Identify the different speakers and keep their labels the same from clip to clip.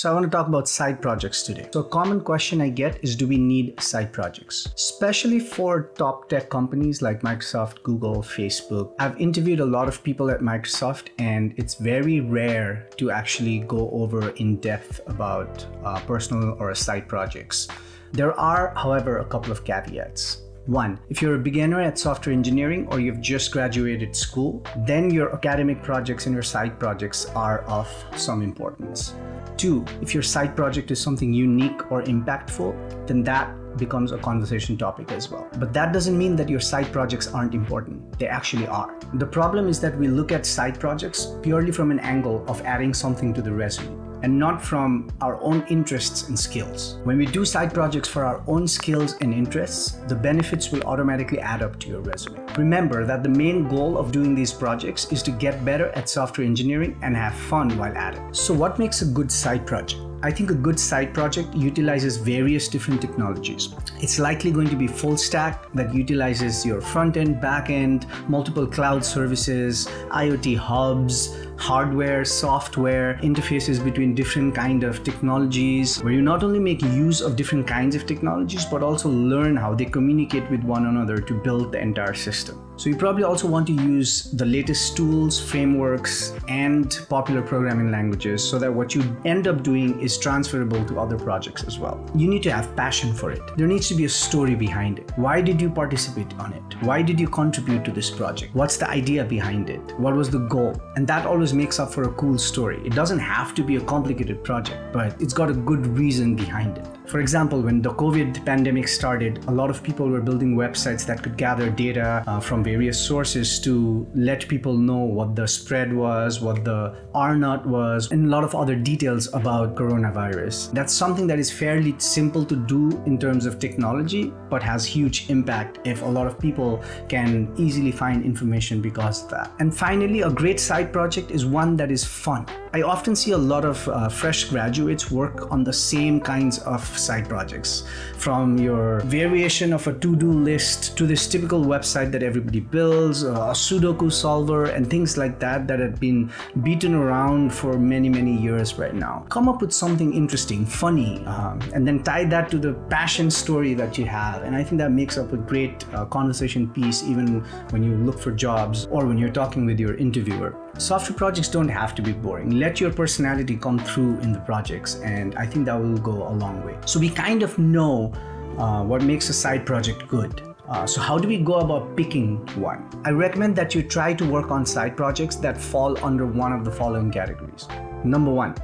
Speaker 1: So I want to talk about side projects today. So a common question I get is do we need side projects? Especially for top tech companies like Microsoft, Google, Facebook. I've interviewed a lot of people at Microsoft and it's very rare to actually go over in depth about uh, personal or side projects. There are, however, a couple of caveats. One, if you're a beginner at software engineering or you've just graduated school, then your academic projects and your side projects are of some importance. Two, if your side project is something unique or impactful, then that becomes a conversation topic as well. But that doesn't mean that your side projects aren't important. They actually are. The problem is that we look at side projects purely from an angle of adding something to the resume and not from our own interests and skills. When we do side projects for our own skills and interests, the benefits will automatically add up to your resume. Remember that the main goal of doing these projects is to get better at software engineering and have fun while at it. So what makes a good side project? I think a good side project utilizes various different technologies. It's likely going to be full stack that utilizes your front end, back end, multiple cloud services, IoT hubs, hardware, software, interfaces between different kind of technologies, where you not only make use of different kinds of technologies, but also learn how they communicate with one another to build the entire system. So you probably also want to use the latest tools, frameworks, and popular programming languages so that what you end up doing is transferable to other projects as well. You need to have passion for it. There needs to be a story behind it. Why did you participate on it? Why did you contribute to this project? What's the idea behind it? What was the goal? And that always makes up for a cool story. It doesn't have to be a complicated project, but it's got a good reason behind it. For example, when the COVID pandemic started, a lot of people were building websites that could gather data uh, from various sources to let people know what the spread was, what the R naught was, and a lot of other details about coronavirus. That's something that is fairly simple to do in terms of technology, but has huge impact if a lot of people can easily find information because of that. And finally, a great side project is one that is fun. I often see a lot of uh, fresh graduates work on the same kinds of side projects. From your variation of a to-do list to this typical website that everybody builds a sudoku solver and things like that that have been beaten around for many many years right now. Come up with something interesting funny um, and then tie that to the passion story that you have. And i think that makes up a great uh, conversation piece even when you look for jobs or when you're talking with your interviewer software projects don't have to be boring let your personality come through in the projects and i think that will go a long way so we kind of know uh, what makes a side project good. Uh, so how do we go about picking one? I recommend that you try to work on side projects that fall under one of the following categories. Number one,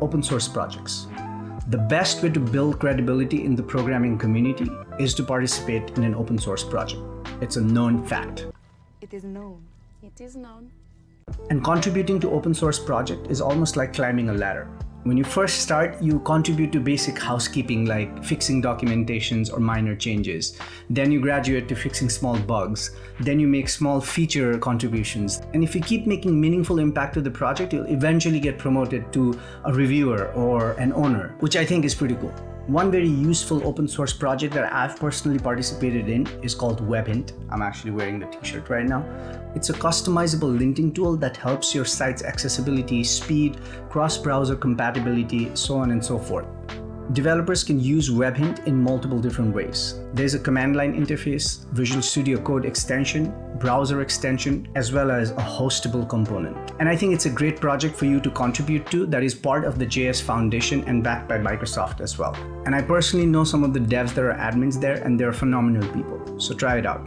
Speaker 1: open source projects. The best way to build credibility in the programming community is to participate in an open source project. It's a known fact.
Speaker 2: It is known. It is known.
Speaker 1: And contributing to open source project is almost like climbing a ladder. When you first start, you contribute to basic housekeeping like fixing documentations or minor changes. Then you graduate to fixing small bugs. Then you make small feature contributions. And if you keep making meaningful impact to the project, you'll eventually get promoted to a reviewer or an owner, which I think is pretty cool. One very useful open source project that I've personally participated in is called WebHint. I'm actually wearing the t-shirt right now. It's a customizable linting tool that helps your site's accessibility, speed, cross-browser compatibility, so on and so forth. Developers can use WebHint in multiple different ways. There's a command line interface, Visual Studio Code extension, browser extension, as well as a hostable component. And I think it's a great project for you to contribute to that is part of the JS Foundation and backed by Microsoft as well. And I personally know some of the devs that are admins there and they're phenomenal people. So try it out.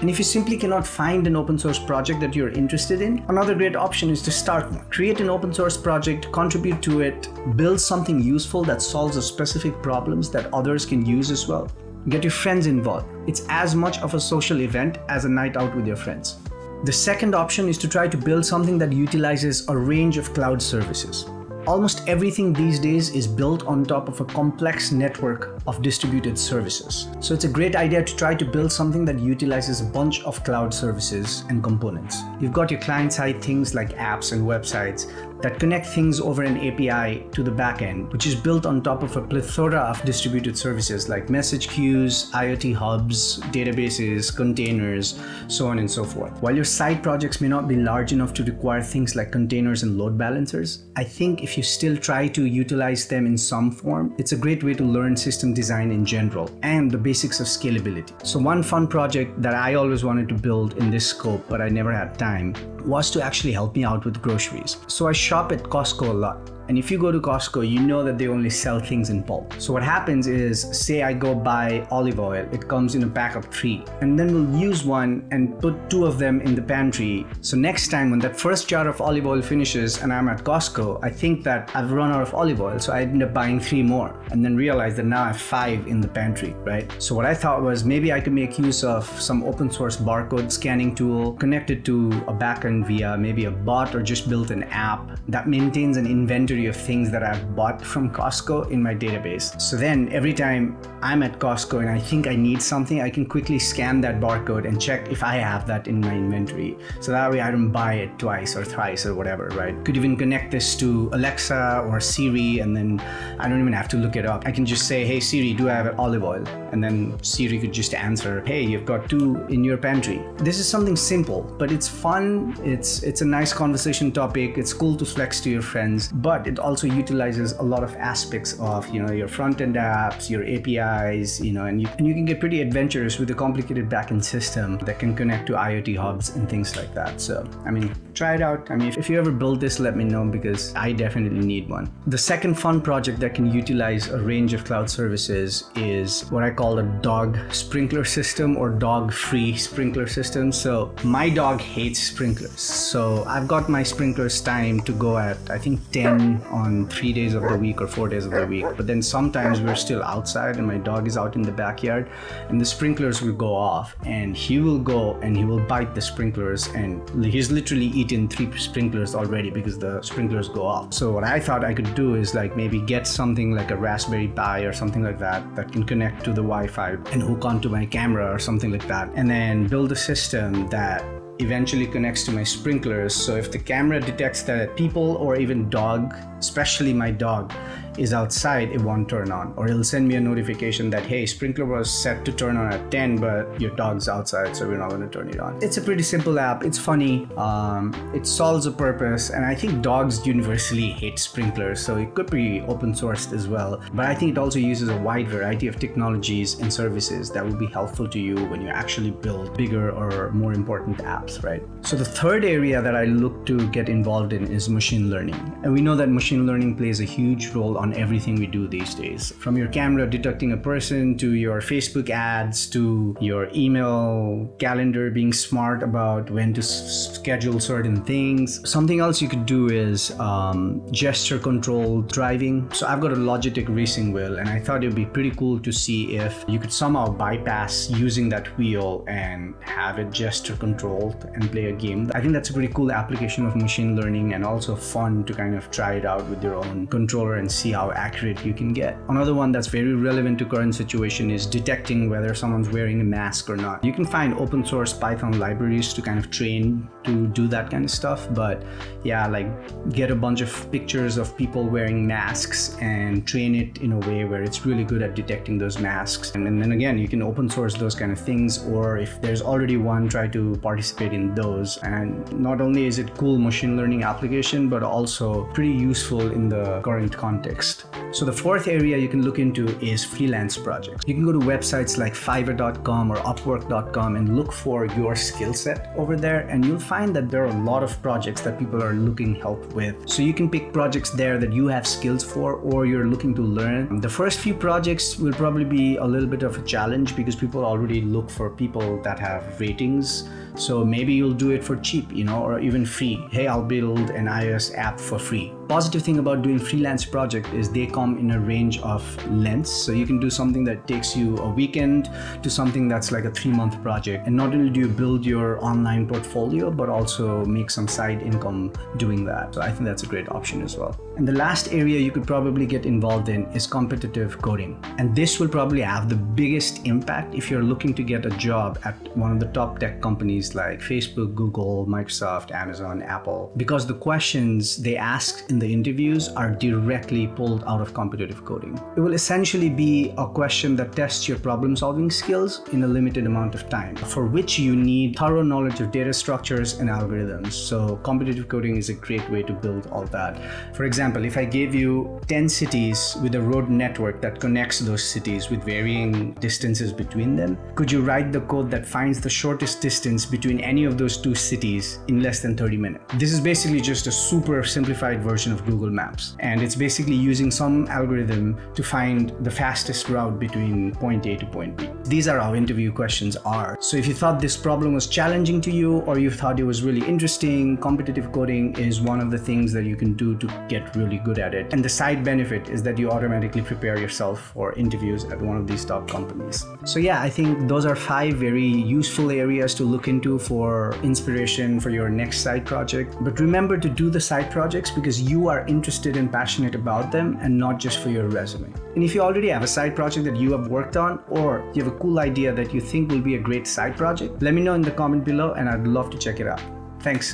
Speaker 1: And if you simply cannot find an open source project that you're interested in, another great option is to start one. Create an open source project, contribute to it, build something useful that solves a specific problems that others can use as well. Get your friends involved. It's as much of a social event as a night out with your friends. The second option is to try to build something that utilizes a range of cloud services. Almost everything these days is built on top of a complex network of distributed services. So it's a great idea to try to build something that utilizes a bunch of cloud services and components. You've got your client side things like apps and websites, that connect things over an API to the backend, which is built on top of a plethora of distributed services like message queues, IoT hubs, databases, containers, so on and so forth. While your side projects may not be large enough to require things like containers and load balancers, I think if you still try to utilize them in some form, it's a great way to learn system design in general and the basics of scalability. So one fun project that I always wanted to build in this scope, but I never had time, was to actually help me out with groceries. So I shop at Costco a lot. And if you go to Costco, you know that they only sell things in bulk. So what happens is, say I go buy olive oil, it comes in a pack of three, and then we'll use one and put two of them in the pantry. So next time when that first jar of olive oil finishes and I'm at Costco, I think that I've run out of olive oil, so I end up buying three more, and then realize that now I have five in the pantry, right? So what I thought was maybe I could make use of some open source barcode scanning tool connected to a backend via maybe a bot or just build an app that maintains an inventory of things that I've bought from Costco in my database. So then every time I'm at Costco and I think I need something, I can quickly scan that barcode and check if I have that in my inventory. So that way I don't buy it twice or thrice or whatever, right? Could even connect this to Alexa or Siri and then I don't even have to look it up. I can just say, hey Siri, do I have olive oil? And then Siri could just answer, hey, you've got two in your pantry. This is something simple, but it's fun. It's it's a nice conversation topic. It's cool to flex to your friends, but it also utilizes a lot of aspects of you know your front end apps, your APIs, you know, and you, and you can get pretty adventurous with a complicated backend system that can connect to IoT hubs and things like that. So I mean, try it out. I mean, if you ever build this, let me know because I definitely need one. The second fun project that can utilize a range of cloud services is what I call a dog sprinkler system or dog free sprinkler system. So my dog hates sprinklers. So I've got my sprinklers time to go at I think 10 on three days of the week or four days of the week. But then sometimes we're still outside and my dog is out in the backyard and the sprinklers will go off and he will go and he will bite the sprinklers and he's literally eaten three sprinklers already because the sprinklers go off. So what I thought I could do is like maybe get something like a Raspberry Pi or something like that that can connect to the Wi-Fi and hook onto my camera or something like that and then build a system that eventually connects to my sprinklers. So if the camera detects that people or even dog, especially my dog, is outside, it won't turn on. Or it'll send me a notification that, hey, sprinkler was set to turn on at 10, but your dog's outside, so we're not going to turn it on. It's a pretty simple app. It's funny. Um, it solves a purpose. And I think dogs universally hate sprinklers, so it could be open sourced as well. But I think it also uses a wide variety of technologies and services that will be helpful to you when you actually build bigger or more important apps, right? So the third area that I look to get involved in is machine learning. And we know that machine learning plays a huge role on everything we do these days. From your camera detecting a person to your Facebook ads to your email calendar being smart about when to schedule certain things. Something else you could do is um, gesture controlled driving. So I've got a Logitech racing wheel and I thought it would be pretty cool to see if you could somehow bypass using that wheel and have it gesture controlled and play a game. I think that's a pretty cool application of machine learning and also fun to kind of try it out with your own controller and see how accurate you can get. Another one that's very relevant to current situation is detecting whether someone's wearing a mask or not. You can find open source Python libraries to kind of train to do that kind of stuff, but yeah, like get a bunch of pictures of people wearing masks and train it in a way where it's really good at detecting those masks. And, and then again, you can open source those kind of things, or if there's already one, try to participate in those. And not only is it cool machine learning application, but also pretty useful in the current context next. So the fourth area you can look into is freelance projects. You can go to websites like fiverr.com or upwork.com and look for your skill set over there and you'll find that there are a lot of projects that people are looking help with. So you can pick projects there that you have skills for or you're looking to learn. The first few projects will probably be a little bit of a challenge because people already look for people that have ratings. So maybe you'll do it for cheap, you know, or even free. Hey, I'll build an iOS app for free. Positive thing about doing freelance project is they come in a range of lengths. So you can do something that takes you a weekend to something that's like a three month project. And not only do you build your online portfolio, but also make some side income doing that. So I think that's a great option as well. And the last area you could probably get involved in is competitive coding. And this will probably have the biggest impact if you're looking to get a job at one of the top tech companies like Facebook, Google, Microsoft, Amazon, Apple, because the questions they ask in the interviews are directly pulled out of competitive coding. It will essentially be a question that tests your problem solving skills in a limited amount of time, for which you need thorough knowledge of data structures and algorithms. So competitive coding is a great way to build all that. For example, if I gave you 10 cities with a road network that connects those cities with varying distances between them, could you write the code that finds the shortest distance between any of those two cities in less than 30 minutes? This is basically just a super simplified version of Google Maps. And it's basically using some algorithm to find the fastest route between point A to point B. These are how interview questions are. So if you thought this problem was challenging to you or you thought it was really interesting, competitive coding is one of the things that you can do to really good at it. And the side benefit is that you automatically prepare yourself for interviews at one of these top companies. So yeah, I think those are five very useful areas to look into for inspiration for your next side project. But remember to do the side projects because you are interested and passionate about them and not just for your resume. And if you already have a side project that you have worked on or you have a cool idea that you think will be a great side project, let me know in the comment below and I'd love to check it out. Thanks.